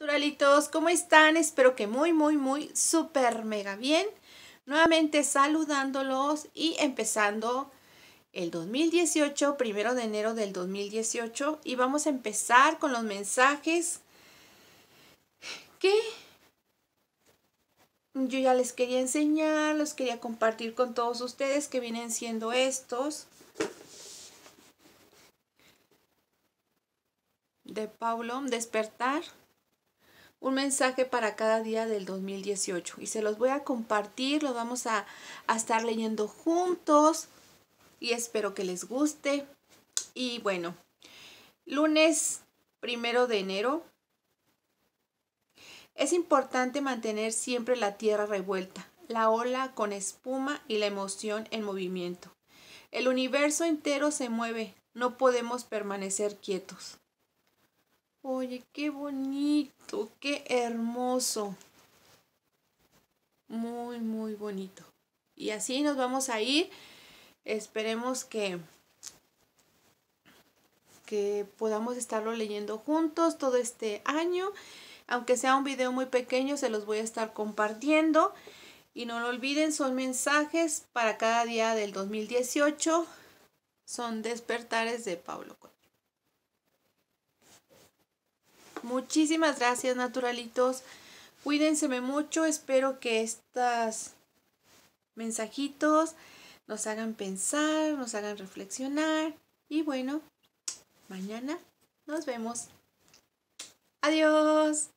Naturalitos, ¿cómo están? Espero que muy, muy, muy, súper, mega bien. Nuevamente saludándolos y empezando el 2018, primero de enero del 2018. Y vamos a empezar con los mensajes que yo ya les quería enseñar, los quería compartir con todos ustedes que vienen siendo estos. De Paulo, despertar un mensaje para cada día del 2018 y se los voy a compartir, los vamos a, estar leyendo juntos y espero que les guste. Y bueno, lunes primero de enero. Es importante mantener siempre la tierra revuelta, la ola con espuma y la emoción en movimiento. El universo entero se mueve, no podemos permanecer quietos. Oye, qué bonito, hermoso. Muy, muy bonito. Y así nos vamos a ir. Esperemos que, que podamos estarlo leyendo juntos todo este año. Aunque sea un video muy pequeño, se los voy a estar compartiendo. Y no lo olviden, son mensajes para cada día del 2018. Son despertares de Pablo Muchísimas gracias, naturalitos. Cuídense mucho. Espero que estos mensajitos nos hagan pensar, nos hagan reflexionar. Y bueno, mañana nos vemos. Adiós.